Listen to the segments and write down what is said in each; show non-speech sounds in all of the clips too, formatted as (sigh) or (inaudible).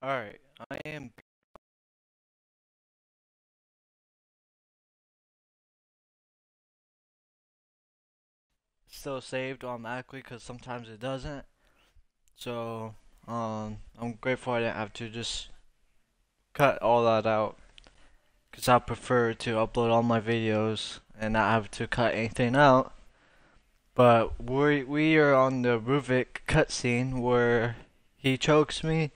Alright, I am still saved automatically because sometimes it doesn't. So, um, I'm grateful I didn't have to just cut all that out. Because I prefer to upload all my videos and not have to cut anything out. But we we are on the Ruvik cutscene where he chokes me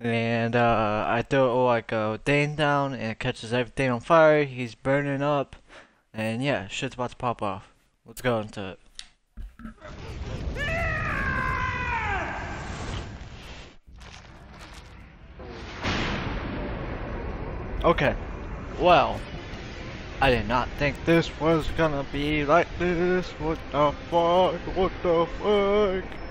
and uh, I throw like a thing down and it catches everything on fire. He's burning up and yeah, shit's about to pop off. Let's go into it. Okay, well, I did not think this was gonna be like this. What the fuck? What the fuck?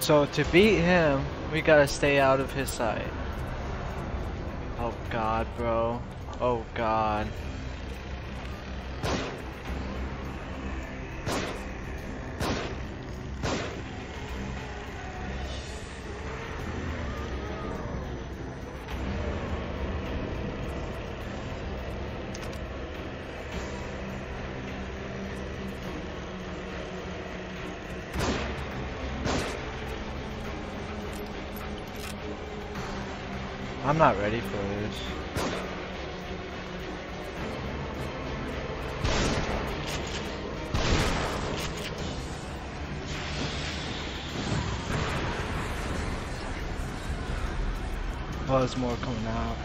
So to beat him, we gotta stay out of his sight. Oh god, bro. Oh god. I'm not ready for this. Oh, more coming out.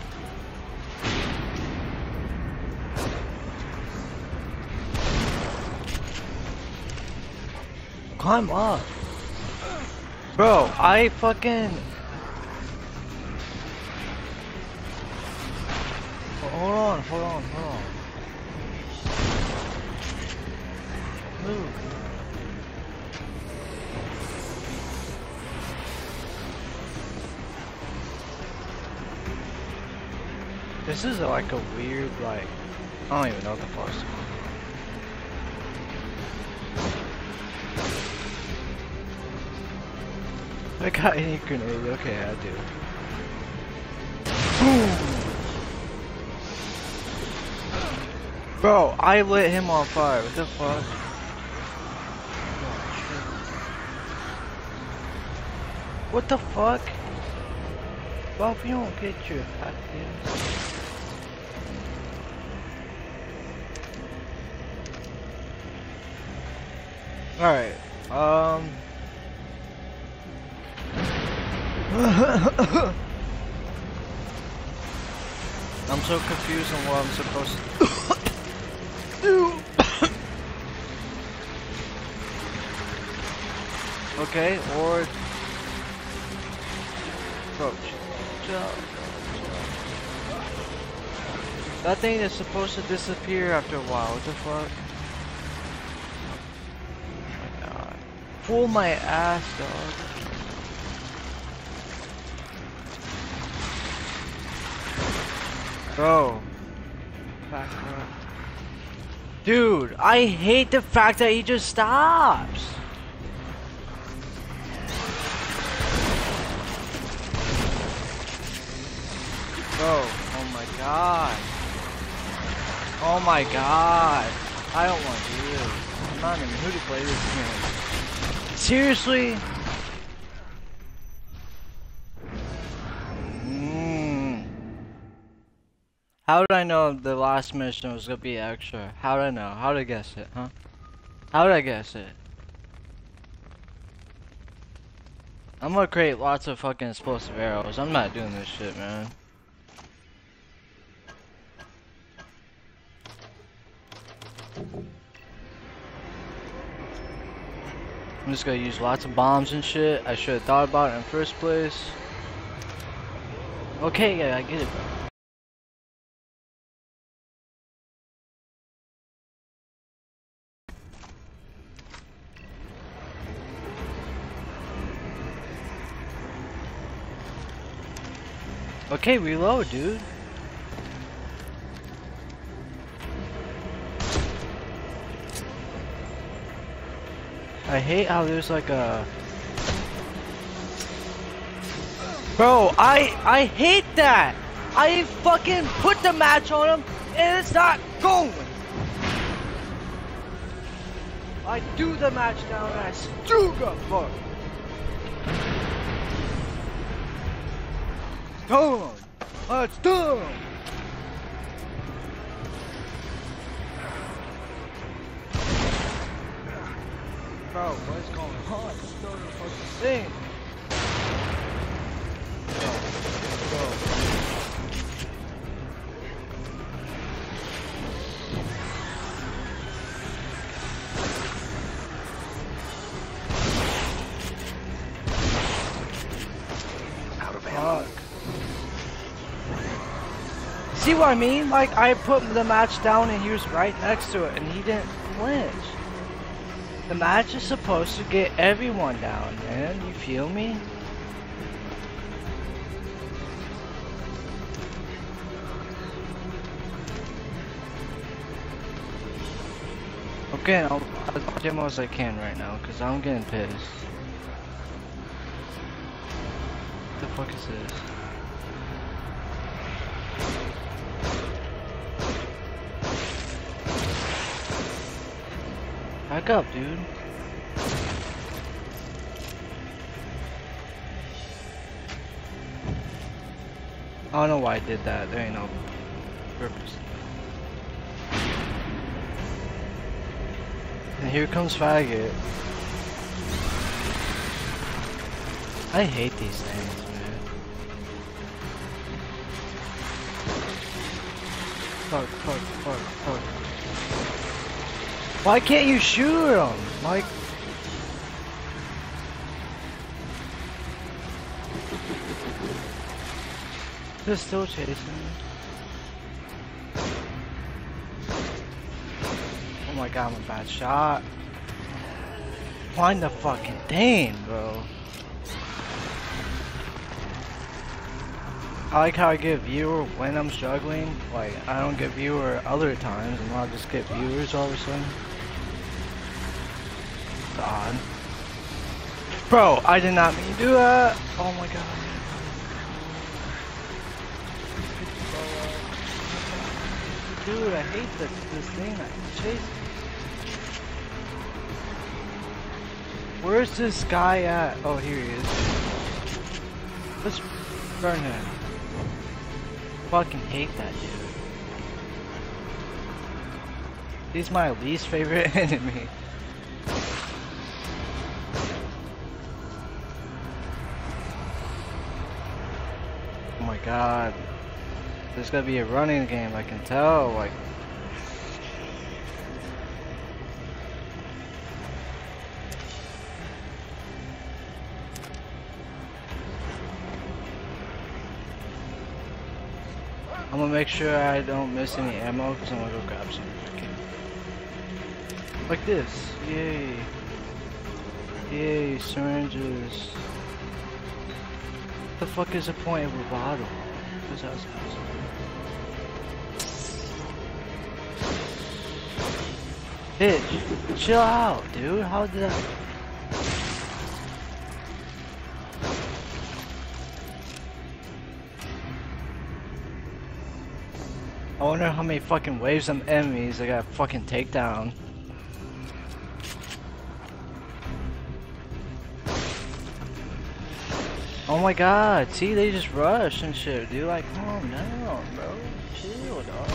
Climb up! Bro, I fucking... Hold on, hold on, hold on. Move. This is like a weird, like, I don't even know what the fuck's. I got any grenade, okay, I do. Boom! Bro, I lit him on fire. What the fuck? What the fuck? Bob, you don't get your goddamn. Alright, um. (laughs) I'm so confused on what I'm supposed to do. okay, or approach. That thing is supposed to disappear after a while. What the fuck? Oh my god. Pull my ass, dog. Bro. Back up. Dude, I hate the fact that he just stops. Bro, oh my god. Oh my god. I don't want to do this. I'm not even who to play this game. Seriously? Mm. How did I know the last mission was gonna be extra? How did I know? How did I guess it, huh? How did I guess it? I'm gonna create lots of fucking explosive arrows. I'm not doing this shit, man. I'm just gonna use lots of bombs and shit. I should have thought about it in first place. Okay, yeah, I get it, bro. Okay, reload, dude. I hate how there's like a... Bro, I I hate that! I fucking put the match on him and it's not going! I do the match down and I still got fucked! Done! That's done! Bro, what is going on? It's still the fucking thing. Out of ammo. Fuck. See what I mean? Like, I put the match down and he was right next to it and he didn't flinch. The match is supposed to get everyone down, man. You feel me? Okay, I'll, I'll most I can right now, because I'm getting pissed. What the fuck is this? Back up, dude. I don't know why I did that. There ain't no purpose. And here comes faggot. I hate these things, man. Fuck, fuck, fuck, fuck. Why can't you shoot him? Like. They're still chasing me. Oh my god, I'm a bad shot. Find the fucking thing, bro. I like how I get viewer when I'm struggling. Like, I don't get viewer other times, and I'll just get viewers all of a sudden. Bro, I did not mean to do that. Oh my god. Dude, I hate this, this thing that chase. Where's this guy at? Oh, here he is. Let's burn him. Fucking hate that dude. He's my least favorite (laughs) enemy. God. There's gonna be a running game, I can tell, like I'm gonna make sure I don't miss any ammo because I'm gonna go grab some. Like this. Yay. Yay, syringes. The fuck is the point of a bottle? What is that supposed to? Bitch, chill out, dude. How did that? I wonder how many fucking waves of enemies I gotta fucking take Oh my god, see they just rush and shit, dude. Like, calm down, bro. Chill, dog.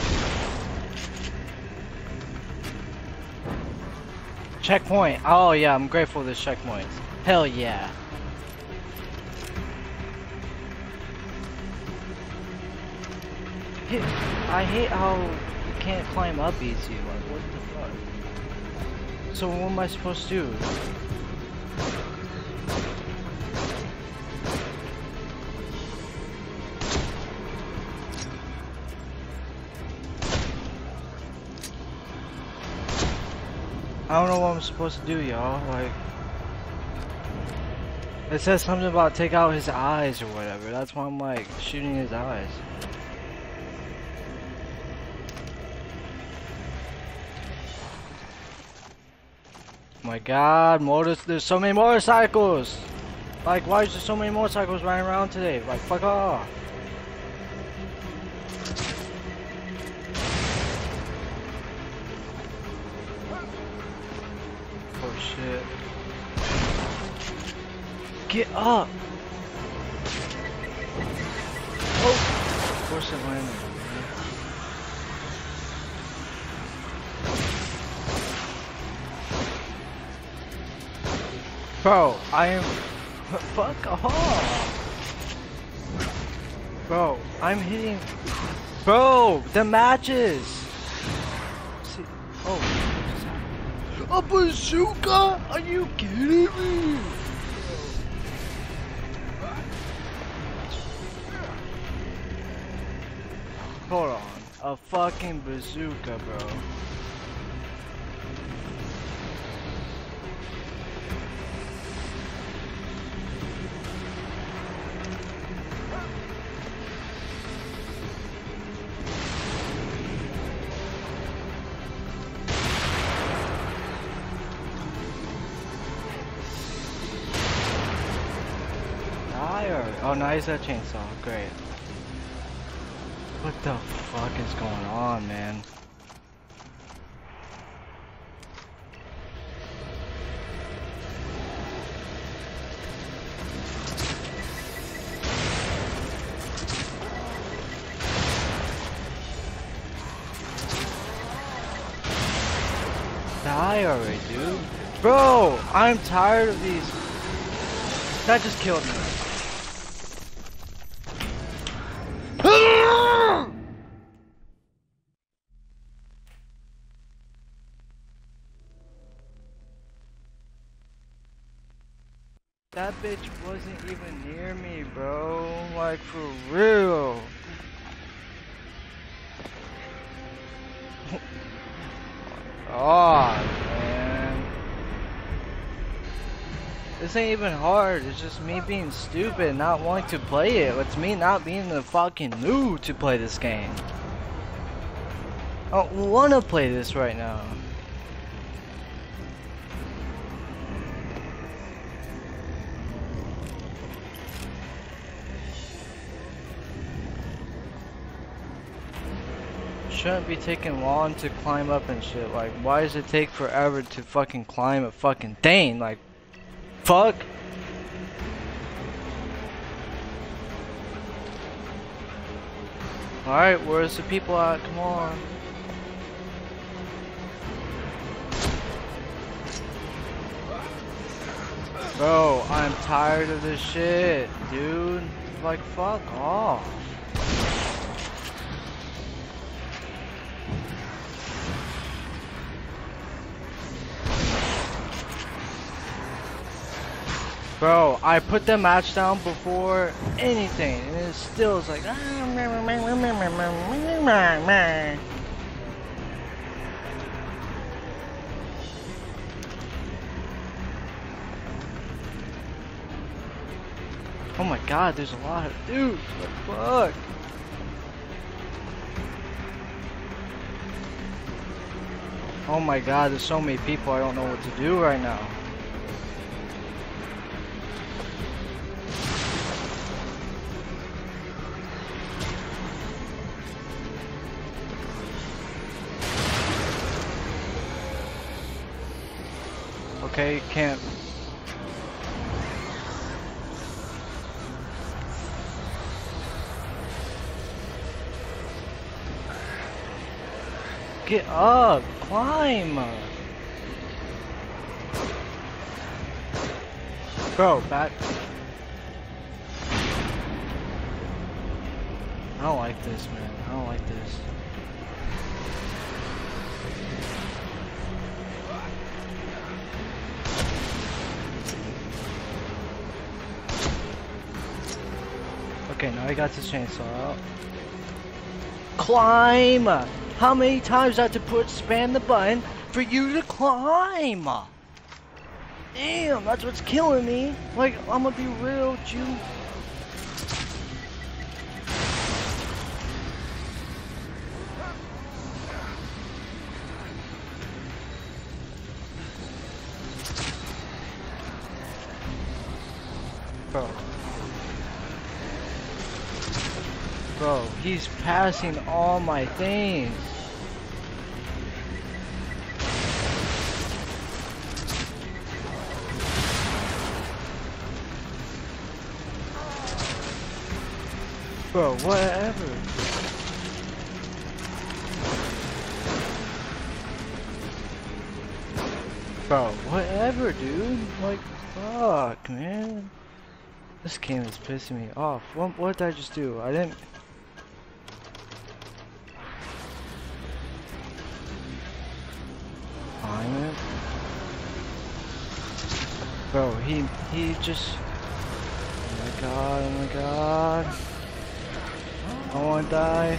Checkpoint. Oh yeah, I'm grateful for this checkpoint. Hell yeah. I hate how you can't climb up easy. Like, what the fuck? So what am I supposed to do? I don't know what I'm supposed to do, y'all. Like, it says something about take out his eyes or whatever. That's why I'm like shooting his eyes. My god, motor there's so many motorcycles! Like why is there so many motorcycles running around today? Like fuck off. Get up! Oh! Of course it landed. Bro, I am. Fuck off! Bro, I'm hitting. Bro, the matches! See, oh? A bazooka? Are you kidding me? A fucking bazooka, bro. Oh, now he's a chainsaw. Great. What the fuck is going on, man? Die already, dude. Bro, I'm tired of these. That just killed me. God, man. This ain't even hard. It's just me being stupid, not wanting to play it. It's me not being in the fucking mood to play this game. I don't want to play this right now. Shouldn't be taking long to climb up and shit. Like, why does it take forever to fucking climb a fucking thing? Like, fuck. Alright, where's the people at? Come on. Bro, I'm tired of this shit, dude. Like, fuck off. Bro, I put the match down before anything, and it still is like. Oh my god, there's a lot of dudes. What the fuck? Oh my god, there's so many people I don't know what to do right now. Okay, can't. Get up! Climb! Bro, back. I don't like this, man. I don't like this. I got the chainsaw out. Climb! How many times I have to put spam the button for you to climb? Damn, that's what's killing me. Like, I'm gonna be real, Jew. Bro. Bro, he's passing all my things. Bro, whatever. Bro, whatever, dude. Like, fuck, man. This game is pissing me off. What, what did I just do? I didn't... he, he just... Oh my god, oh my god. I wanna die.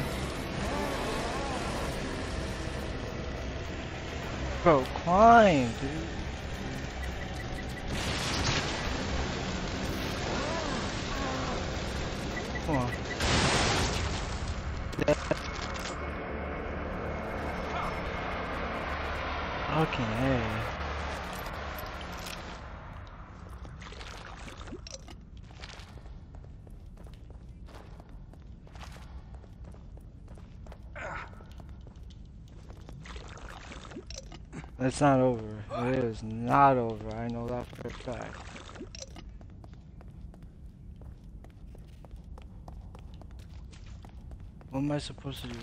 Bro, climb, dude. Come on. Fucking A. It's not over. It is not over. I know that for a fact. What am I supposed to do?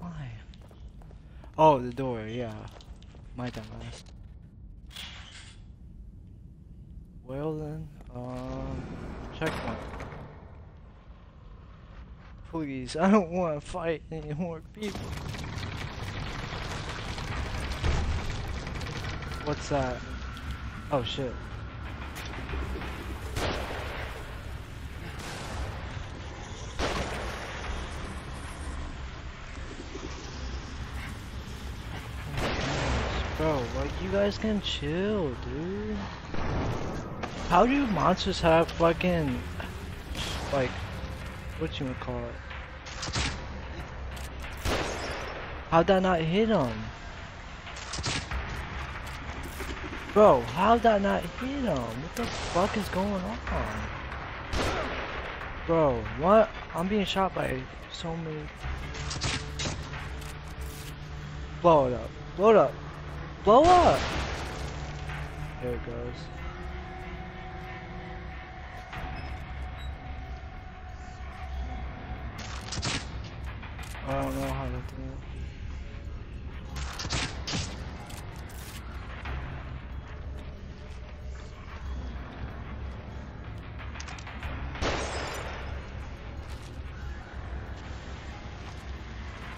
Why? Oh, the door, yeah. My dumbass. Well then, um, checkpoint. Please, I don't want to fight any more people. What's that? Oh shit. Bro, like you guys can chill, dude. How do monsters have fucking like what you would call it? How'd that not hit him? Bro, how'd that not hit him? What the fuck is going on? Bro, what? I'm being shot by so many. Blow it up. Blow it up. Blow up! There it goes. I don't know how to do it.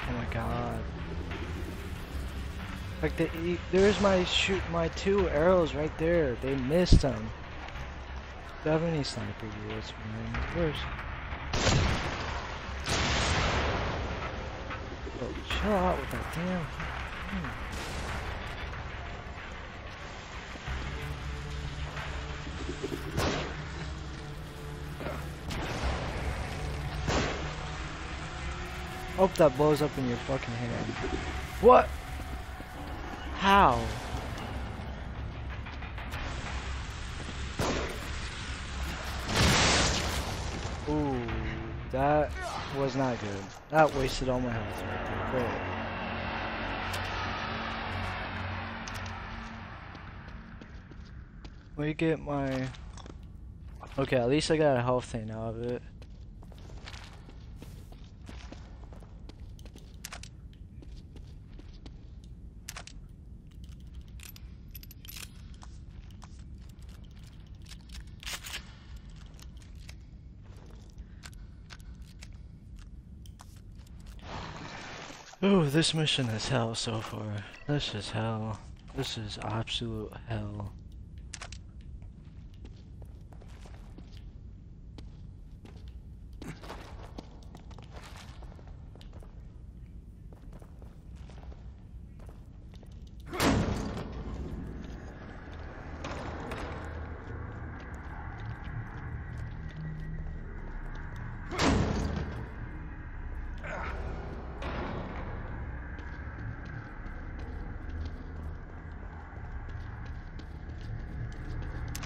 Oh my god. Like the there's my shoot my two arrows right there. They missed them. Do you have any sniper bullets? Where's Bro, chill out with that damn. Hmm. Hope that blows up in your fucking hand. What? How? Ooh, that was not good. That wasted all my health there. Let get my... Okay, at least I got a health thing out of it. This mission is hell so far. This is hell. This is absolute hell.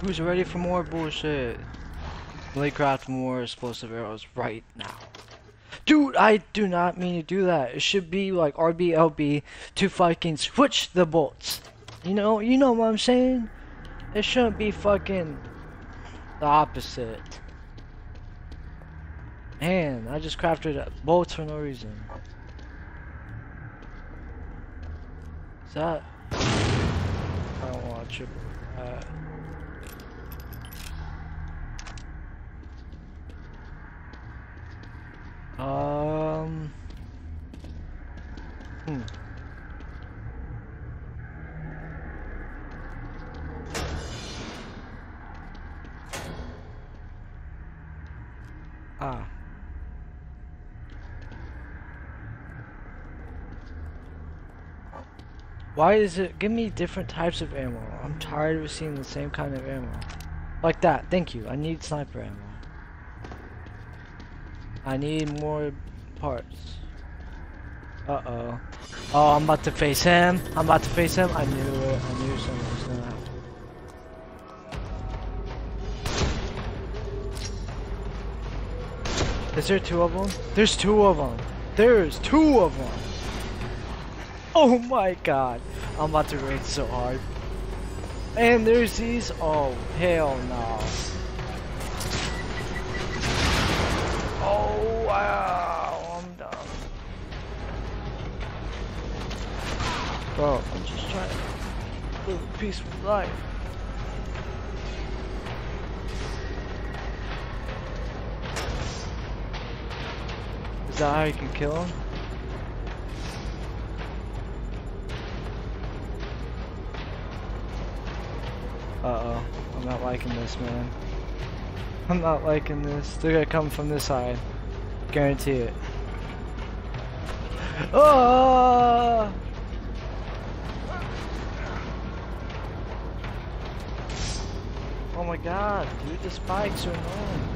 Who's ready for more bullshit? Let me craft more explosive arrows right now. Dude, I do not mean to do that. It should be like RBLB to fucking switch the bolts. You know, you know what I'm saying? It shouldn't be fucking the opposite. Man, I just crafted bolts for no reason. Is that? I don't want to triple Um. Hmm. Ah. Why is it? Give me different types of ammo. I'm tired of seeing the same kind of ammo. Like that. Thank you. I need sniper ammo. I need more parts. Uh-oh. Oh, I'm about to face him. I'm about to face him. I knew it. I knew something was gonna happen. Is there two of them? There's two of them. There's two of them. Oh my god. I'm about to rage so hard. And there's these. Oh, hell no. Wow. I'm done. Bro, I'm just trying to live a peaceful life. Is that how you can kill him? Uh-oh. I'm not liking this, man. I'm not liking this. They're gonna come from this side. Guarantee it. Oh! Oh my god, dude, the spikes are annoying.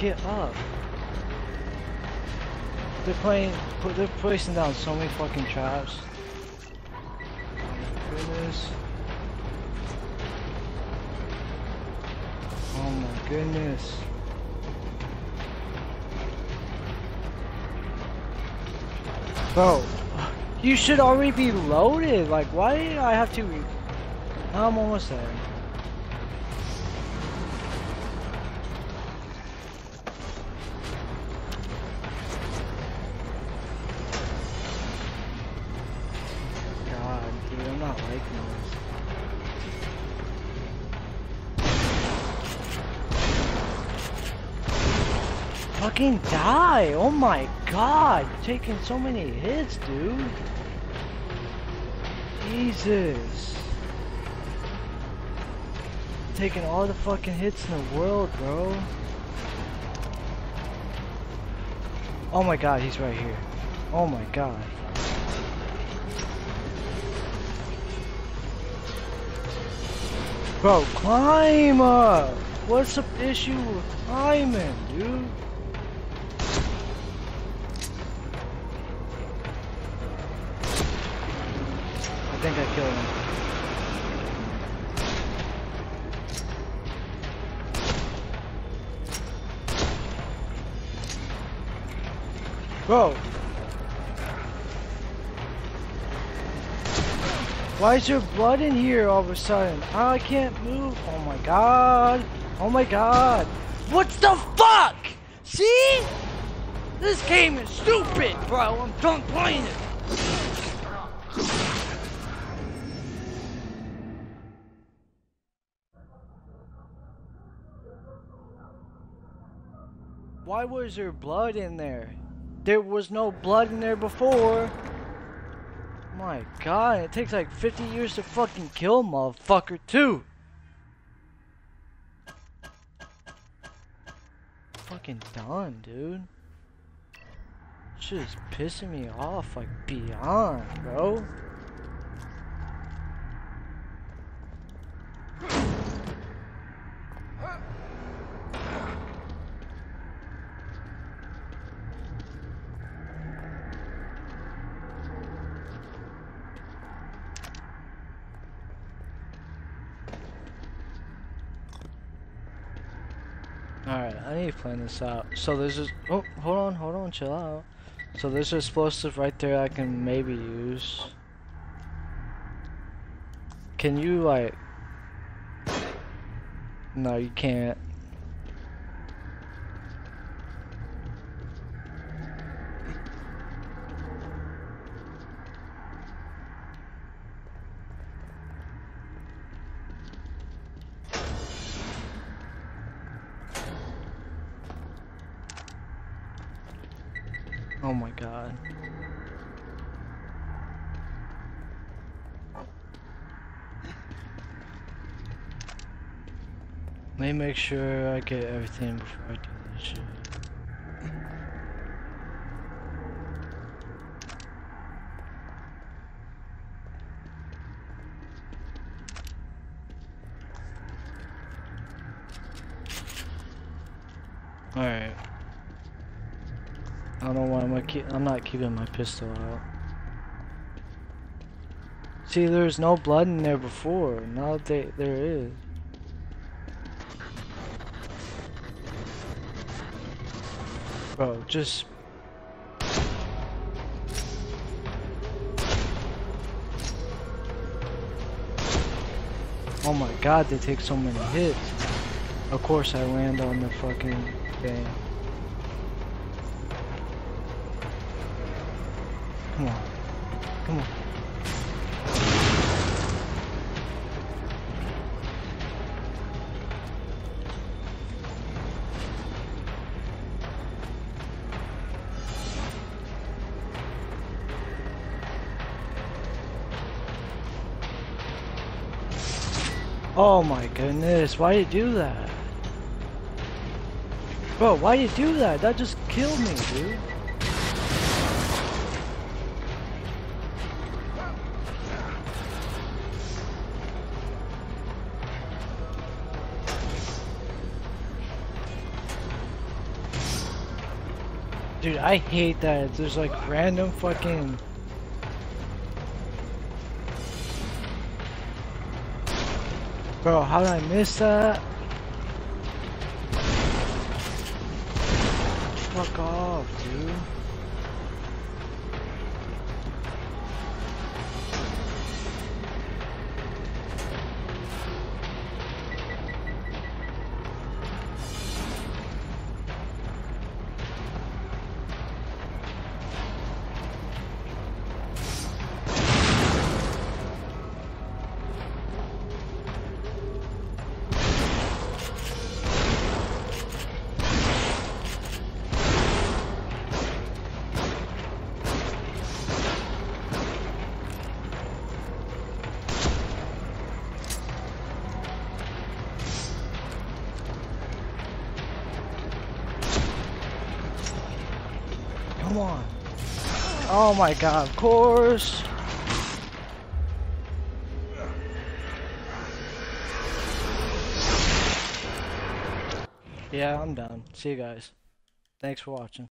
Get up. They're playing, put- they're placing down so many fucking traps. Goodness. Oh my goodness. Bro, you should already be loaded. Like, why did I have to? I'm almost there. Fucking die! Oh my god! You're taking so many hits, dude! Jesus! Taking all the fucking hits in the world, bro. Oh my god, he's right here. Oh my god. Bro, climb up! What's the issue with climbing, dude? Think I killed him. Bro! Why is there blood in here all of a sudden? Oh, I can't move. Oh my god. Oh my god. What the fuck? See? This game is stupid, bro. I'm done playing it. Why was there blood in there? There was no blood in there before. My god, it takes like 50 years to fucking kill motherfucker too. Fucking done, dude. Shit is pissing me off like beyond, bro. Alright, I need to plan this out. So there's just oh hold on, hold on, chill out. So there's explosive right there I can maybe use. Can you like No you can't. Oh my god. Let me make sure I get everything before I do this shit. Alright. I don't I'm gonna keep I'm not keeping my pistol out. See there's no blood in there before. Now they there is. Bro, just Oh my god, they take so many hits. Of course I land on the fucking thing. Come on. Come on. Oh my goodness, why did you do that? Bro, why did you do that? That just killed me, dude. Dude, I hate that. There's like random fucking... Bro, how did I miss that? Fuck off, dude. On. Oh my god, of course. Yeah, I'm done. See you guys. Thanks for watching.